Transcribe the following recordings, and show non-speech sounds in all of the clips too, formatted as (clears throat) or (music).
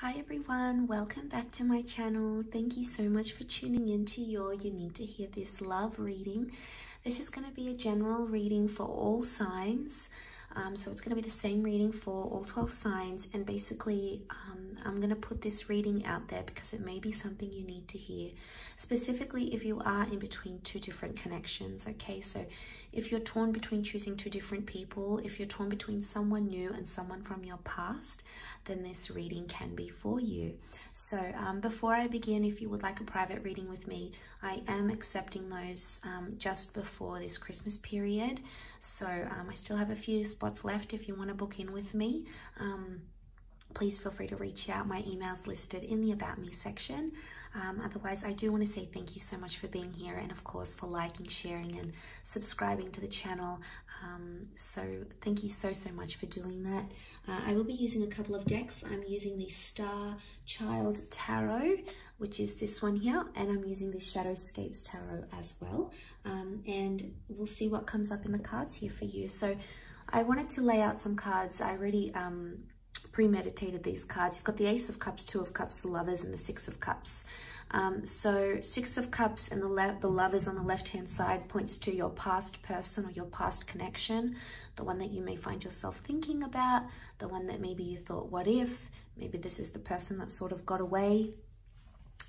Hi everyone, welcome back to my channel. Thank you so much for tuning into your You Need to Hear This Love reading. This is going to be a general reading for all signs. Um, so it's going to be the same reading for all 12 signs. And basically, um, I'm going to put this reading out there because it may be something you need to hear. Specifically, if you are in between two different connections. Okay, so if you're torn between choosing two different people, if you're torn between someone new and someone from your past, then this reading can be for you. So um, before I begin, if you would like a private reading with me, I am accepting those um, just before this Christmas period. So um, I still have a few spots left if you want to book in with me. Um, please feel free to reach out. My email's listed in the About Me section. Um, otherwise, I do want to say thank you so much for being here and, of course, for liking, sharing, and subscribing to the channel. Um, so thank you so, so much for doing that. Uh, I will be using a couple of decks. I'm using the Star Child Tarot, which is this one here, and I'm using the Shadowscapes Tarot as well. Um, and we'll see what comes up in the cards here for you. So I wanted to lay out some cards. I already um, premeditated these cards. You've got the Ace of Cups, Two of Cups, the Lovers, and the Six of Cups. Um, so Six of Cups and the, the Lovers on the left-hand side points to your past person or your past connection, the one that you may find yourself thinking about, the one that maybe you thought, what if? Maybe this is the person that sort of got away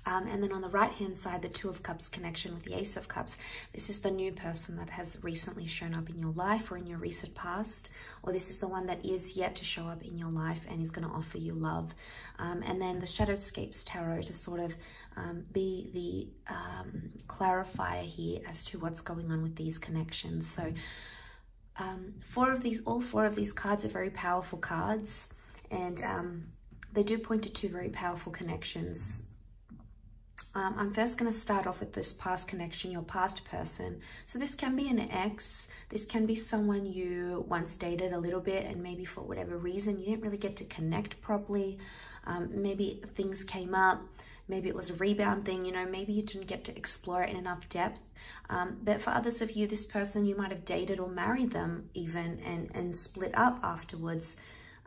um, and then on the right hand side, the Two of Cups connection with the Ace of Cups. This is the new person that has recently shown up in your life or in your recent past, or this is the one that is yet to show up in your life and is going to offer you love. Um, and then the Shadowscapes Tarot to sort of um, be the um, clarifier here as to what's going on with these connections. So um, four of these, all four of these cards are very powerful cards and um, they do point to two very powerful connections um, I'm first going to start off with this past connection, your past person. So this can be an ex, this can be someone you once dated a little bit and maybe for whatever reason you didn't really get to connect properly. Um, maybe things came up, maybe it was a rebound thing, you know, maybe you didn't get to explore it in enough depth. Um, but for others of you, this person, you might have dated or married them even and, and split up afterwards.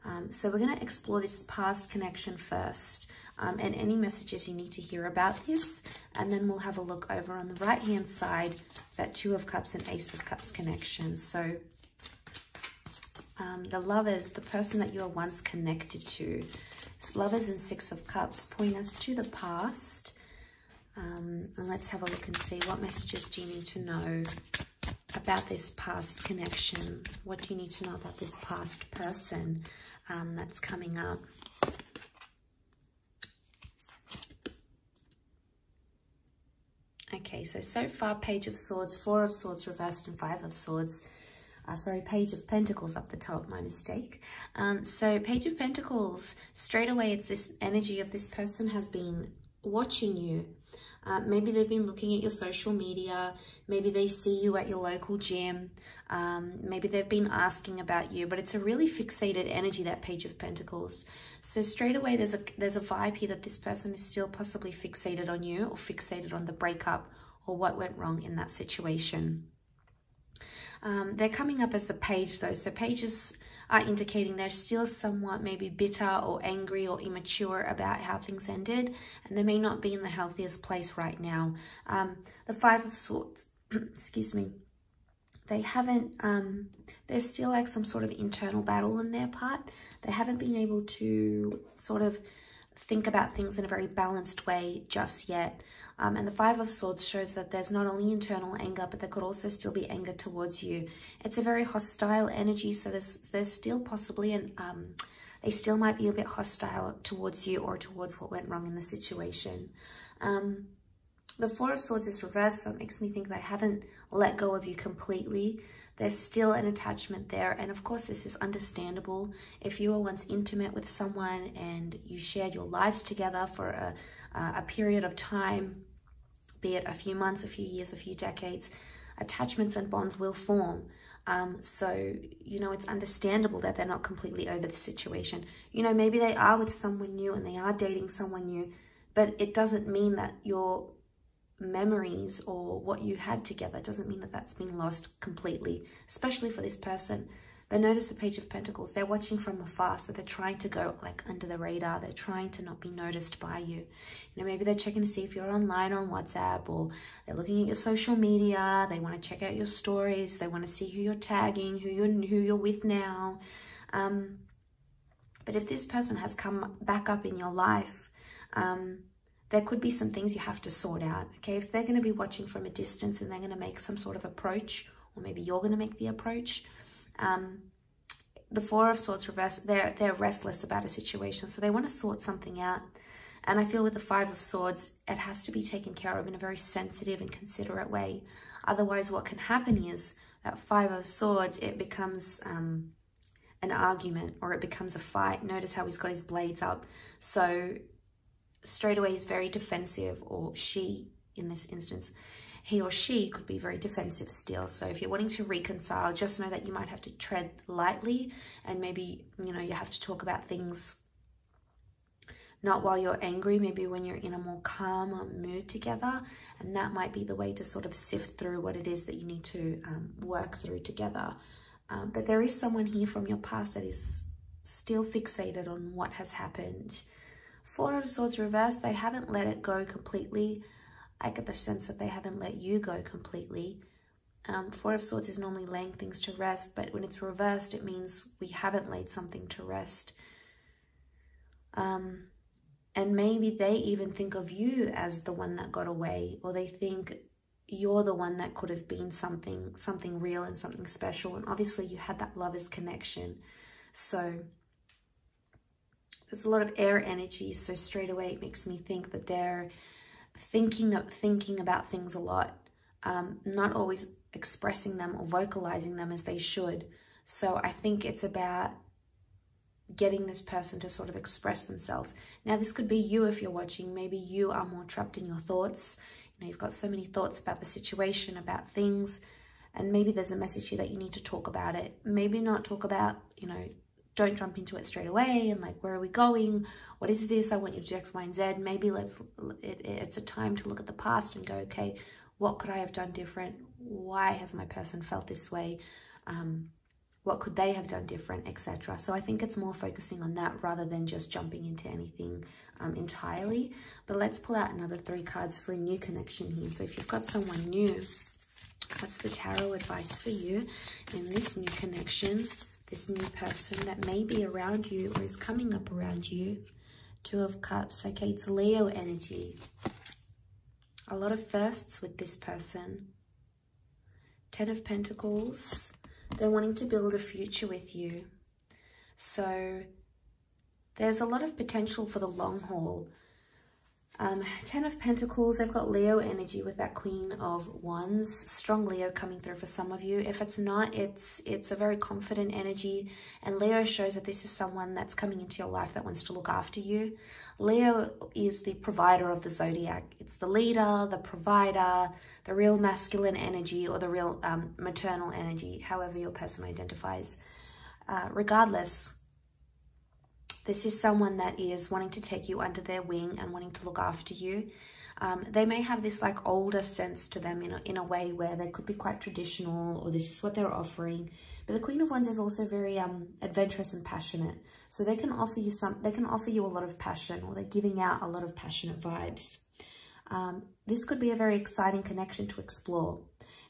Um, so we're going to explore this past connection first um, and any messages you need to hear about this. And then we'll have a look over on the right-hand side, that Two of Cups and Ace of Cups connection. So um, the lovers, the person that you are once connected to, lovers and Six of Cups point us to the past. Um, and let's have a look and see what messages do you need to know about this past connection? What do you need to know about this past person um, that's coming up? Okay, so, so far, Page of Swords, Four of Swords reversed, and Five of Swords. Uh, sorry, Page of Pentacles up the top, my mistake. Um, so Page of Pentacles, straight away, it's this energy of this person has been watching you. Uh, maybe they've been looking at your social media. Maybe they see you at your local gym. Um, maybe they've been asking about you, but it's a really fixated energy, that Page of Pentacles. So straight away, there's a, there's a vibe here that this person is still possibly fixated on you or fixated on the breakup or what went wrong in that situation. Um, they're coming up as the page though. So pages are indicating they're still somewhat maybe bitter or angry or immature about how things ended. And they may not be in the healthiest place right now. Um, the Five of Swords, (clears throat) excuse me, they haven't, um, there's still like some sort of internal battle on their part. They haven't been able to sort of think about things in a very balanced way just yet. Um, and the Five of Swords shows that there's not only internal anger, but there could also still be anger towards you. It's a very hostile energy, so there's, there's still possibly an... Um, they still might be a bit hostile towards you or towards what went wrong in the situation. Um, the Four of Swords is reversed, so it makes me think they haven't let go of you completely. There's still an attachment there. And of course, this is understandable. If you were once intimate with someone and you shared your lives together for a, a period of time, be it a few months, a few years, a few decades, attachments and bonds will form. Um, so, you know, it's understandable that they're not completely over the situation. You know, maybe they are with someone new and they are dating someone new, but it doesn't mean that you're memories or what you had together doesn't mean that that's been lost completely, especially for this person. But notice the Page of Pentacles, they're watching from afar, so they're trying to go like under the radar. They're trying to not be noticed by you. You know, maybe they're checking to see if you're online on WhatsApp or they're looking at your social media. They want to check out your stories. They want to see who you're tagging, who you're, who you're with now. Um, but if this person has come back up in your life, um, there could be some things you have to sort out. Okay, if they're going to be watching from a distance and they're going to make some sort of approach, or maybe you're going to make the approach, um, the Four of Swords reverse, they're, they're restless about a situation. So they want to sort something out. And I feel with the Five of Swords, it has to be taken care of in a very sensitive and considerate way. Otherwise, what can happen is that Five of Swords, it becomes um, an argument or it becomes a fight. Notice how he's got his blades up. So straight away he's very defensive or she in this instance he or she could be very defensive still. So if you're wanting to reconcile, just know that you might have to tread lightly and maybe, you know, you have to talk about things not while you're angry, maybe when you're in a more calm mood together. And that might be the way to sort of sift through what it is that you need to um, work through together. Um, but there is someone here from your past that is still fixated on what has happened. Four of Swords reversed, they haven't let it go completely. I get the sense that they haven't let you go completely. Um, Four of Swords is normally laying things to rest, but when it's reversed, it means we haven't laid something to rest. Um, and maybe they even think of you as the one that got away, or they think you're the one that could have been something, something real and something special. And obviously you had that lover's connection. So there's a lot of air energy. So straight away it makes me think that they're thinking of, thinking about things a lot, um, not always expressing them or vocalizing them as they should. So I think it's about getting this person to sort of express themselves. Now, this could be you if you're watching. Maybe you are more trapped in your thoughts. You know, you've got so many thoughts about the situation, about things, and maybe there's a message here that you need to talk about it. Maybe not talk about, you know, don't jump into it straight away and like where are we going? What is this? I want you to do x y and z. Maybe let's it, it's a time to look at the past and go okay what could i have done different? Why has my person felt this way? Um, what could they have done different? etc so i think it's more focusing on that rather than just jumping into anything um, entirely. But let's pull out another three cards for a new connection here. So if you've got someone new what's the tarot advice for you in this new connection this new person that may be around you or is coming up around you. Two of Cups. Okay, it's Leo energy. A lot of firsts with this person. Ten of Pentacles. They're wanting to build a future with you. So there's a lot of potential for the long haul. Um, Ten of Pentacles, I've got Leo energy with that Queen of Wands. Strong Leo coming through for some of you. If it's not, it's it's a very confident energy. And Leo shows that this is someone that's coming into your life that wants to look after you. Leo is the provider of the zodiac. It's the leader, the provider, the real masculine energy or the real um, maternal energy, however your person identifies. Uh, regardless, this is someone that is wanting to take you under their wing and wanting to look after you. Um, they may have this like older sense to them in a, in a way where they could be quite traditional or this is what they're offering. But the Queen of Wands is also very um, adventurous and passionate. So they can offer you some, they can offer you a lot of passion or they're giving out a lot of passionate vibes. Um, this could be a very exciting connection to explore.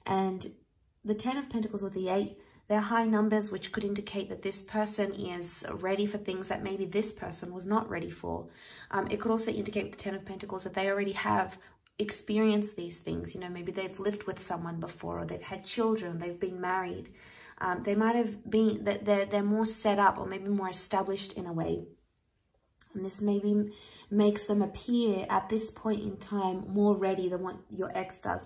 And the Ten of Pentacles with the Eight, they're high numbers, which could indicate that this person is ready for things that maybe this person was not ready for. Um, it could also indicate with the Ten of Pentacles that they already have experienced these things. You know, maybe they've lived with someone before or they've had children, they've been married. Um, they might have been, that they're, they're more set up or maybe more established in a way. And this maybe makes them appear at this point in time more ready than what your ex does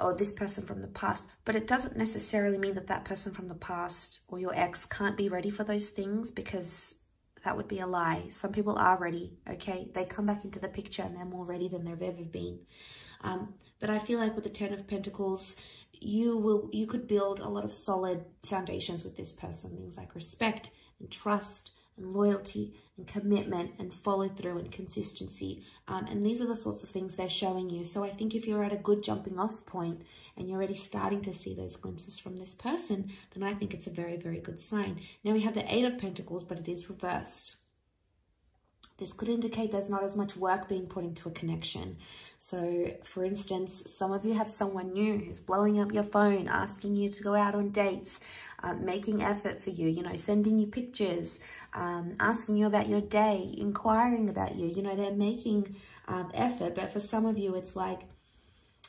or this person from the past, but it doesn't necessarily mean that that person from the past or your ex can't be ready for those things because that would be a lie. Some people are ready, okay? They come back into the picture and they're more ready than they've ever been. Um, but I feel like with the Ten of Pentacles, you will you could build a lot of solid foundations with this person. Things like respect and trust and loyalty and commitment and follow through and consistency. Um, and these are the sorts of things they're showing you. So I think if you're at a good jumping off point and you're already starting to see those glimpses from this person, then I think it's a very, very good sign. Now we have the Eight of Pentacles, but it is reversed. This could indicate there's not as much work being put into a connection. So, for instance, some of you have someone new who's blowing up your phone, asking you to go out on dates, um, making effort for you, you know, sending you pictures, um, asking you about your day, inquiring about you. You know, they're making um, effort, but for some of you, it's like,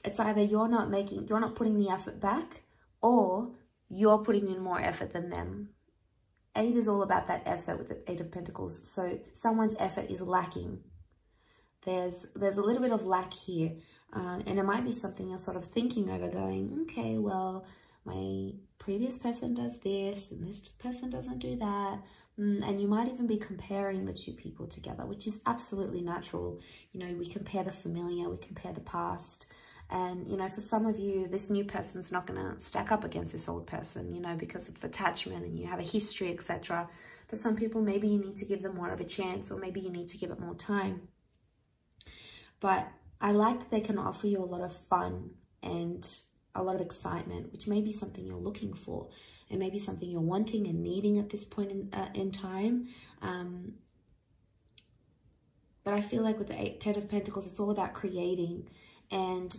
it's either you're not making, you're not putting the effort back or you're putting in more effort than them. Eight is all about that effort with the Eight of Pentacles. So someone's effort is lacking. There's, there's a little bit of lack here. Uh, and it might be something you're sort of thinking over going, okay, well, my previous person does this and this person doesn't do that. Mm, and you might even be comparing the two people together, which is absolutely natural. You know, we compare the familiar, we compare the past. And, you know, for some of you, this new person's not going to stack up against this old person, you know, because of attachment and you have a history, etc. For some people, maybe you need to give them more of a chance or maybe you need to give it more time. But I like that they can offer you a lot of fun and a lot of excitement, which may be something you're looking for. It may be something you're wanting and needing at this point in, uh, in time. Um, but I feel like with the eight, Ten of Pentacles, it's all about creating and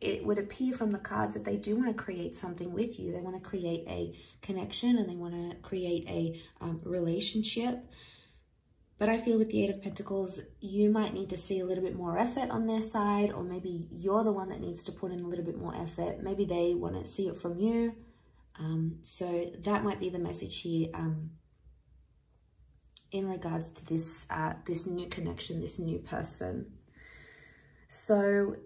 it would appear from the cards that they do want to create something with you. They want to create a connection and they want to create a um, relationship. But I feel with the Eight of Pentacles, you might need to see a little bit more effort on their side, or maybe you're the one that needs to put in a little bit more effort. Maybe they want to see it from you. Um, so that might be the message here um, in regards to this, uh, this new connection, this new person. So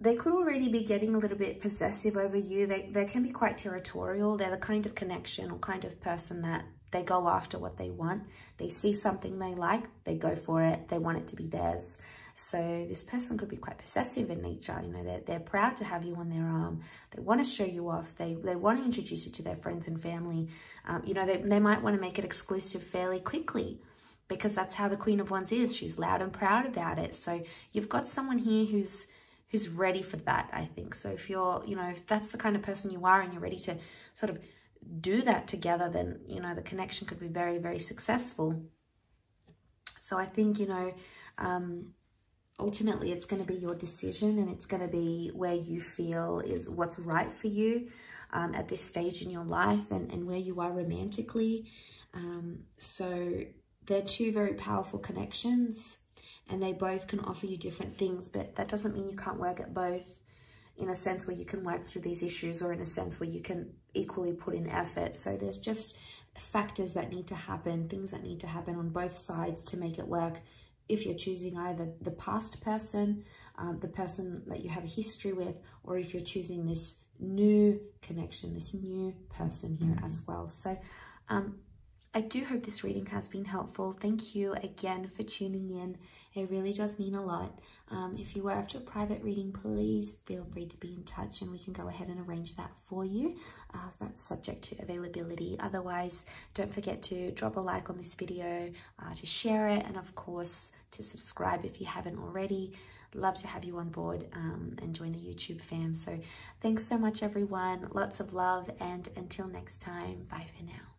they could already be getting a little bit possessive over you. They, they can be quite territorial. They're the kind of connection or kind of person that they go after what they want. They see something they like, they go for it. They want it to be theirs. So this person could be quite possessive in nature. You know, they're, they're proud to have you on their arm. They want to show you off. They, they want to introduce you to their friends and family. Um, you know, they, they might want to make it exclusive fairly quickly because that's how the Queen of Wands is. She's loud and proud about it. So you've got someone here who's who's ready for that, I think. So if you're, you know, if that's the kind of person you are and you're ready to sort of do that together, then, you know, the connection could be very, very successful. So I think, you know, um, ultimately it's going to be your decision and it's going to be where you feel is what's right for you um, at this stage in your life and, and where you are romantically. Um, so they're two very powerful connections and they both can offer you different things, but that doesn't mean you can't work at both in a sense where you can work through these issues or in a sense where you can equally put in effort. So there's just factors that need to happen, things that need to happen on both sides to make it work. If you're choosing either the past person, um, the person that you have a history with, or if you're choosing this new connection, this new person here mm -hmm. as well. So um, I do hope this reading has been helpful. Thank you again for tuning in. It really does mean a lot. Um, if you were after a private reading, please feel free to be in touch and we can go ahead and arrange that for you. Uh, that's subject to availability. Otherwise, don't forget to drop a like on this video, uh, to share it, and of course, to subscribe if you haven't already love to have you on board um, and join the YouTube fam. So thanks so much, everyone. Lots of love. And until next time, bye for now.